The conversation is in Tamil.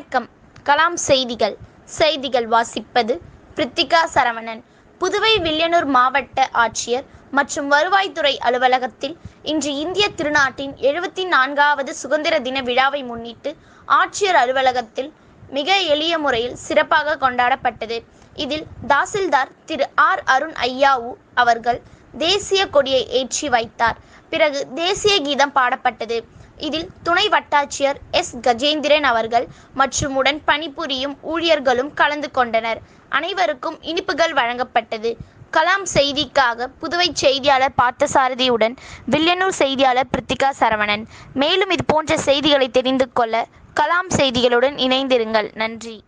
வணக்கம். கலாம் செய்திகள். செய்திகள் வாசிப்பது பிரித்திகா சரவணன். புதுவை வில்லியனூர் மாவட்ட ஆட்சியர் மற்றும் வருவாய்த்துறை அலுவலகத்தில் இன்று இந்திய திருநாட்டின் எழுபத்தி நான்காவது சுதந்திர தின விழாவை முன்னிட்டு ஆட்சியர் அலுவலகத்தில் மிக எளிய முறையில் சிறப்பாக கொண்டாடப்பட்டது. இதில் தாசில்தார் திரு ஆர் அருண் ஐயாவு அவர்கள் தேசிய கொடியை ஏற்றி வைத்தார். பிறகு தேசிய கீதம் பாடப்பட்டது. இதில் துணை வட்டாட்சியர் எஸ். கஜேந்திரன் அவர்கள் மற்றும் உடன் பணிபுரியும் ஊழியர்களும் கலந்து கொண்டனர். அனைவருக்கும் இனிப்புகள் வழங்கப்பட்டது. கலாம் செய்திக்காக புதுவை செய்தியாளர் பார்த்தசாரதியுடன் வில்லியனூர் செய்தியாளர் பிரித்திகா சரவணன். மேலும் இது போன்ற செய்திகளை தெரிந்து கொள்ள கலாம் செய்திகளுடன் இணைந்திருங்கள். நன்றி.